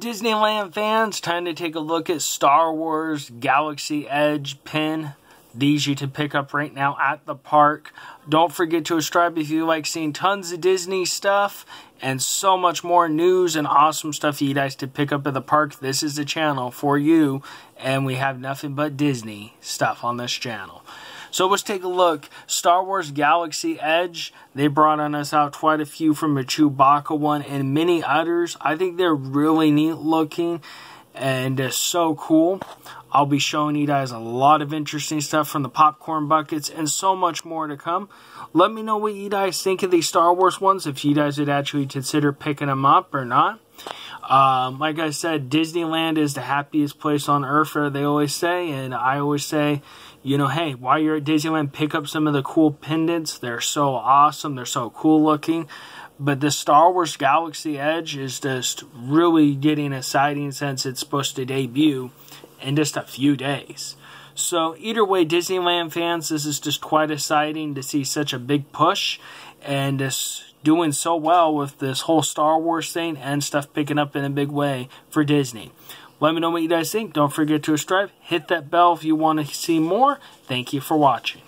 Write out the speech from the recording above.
Disneyland fans, time to take a look at Star Wars Galaxy Edge pin. These you can pick up right now at the park. Don't forget to subscribe if you like seeing tons of Disney stuff and so much more news and awesome stuff you guys to pick up at the park. This is the channel for you, and we have nothing but Disney stuff on this channel. So let's take a look. Star Wars Galaxy Edge. They brought on us out quite a few from the Chewbacca one and many others. I think they're really neat looking and uh, so cool. I'll be showing you guys a lot of interesting stuff from the popcorn buckets and so much more to come. Let me know what you guys think of these Star Wars ones, if you guys would actually consider picking them up or not. Um, like I said, Disneyland is the happiest place on earth, they always say, and I always say, you know, hey, while you're at Disneyland, pick up some of the cool pendants. They're so awesome. They're so cool looking. But the Star Wars Galaxy Edge is just really getting exciting since it's supposed to debut in just a few days. So either way, Disneyland fans, this is just quite exciting to see such a big push and just doing so well with this whole Star Wars thing and stuff picking up in a big way for Disney. Let me know what you guys think. Don't forget to subscribe. Hit that bell if you want to see more. Thank you for watching.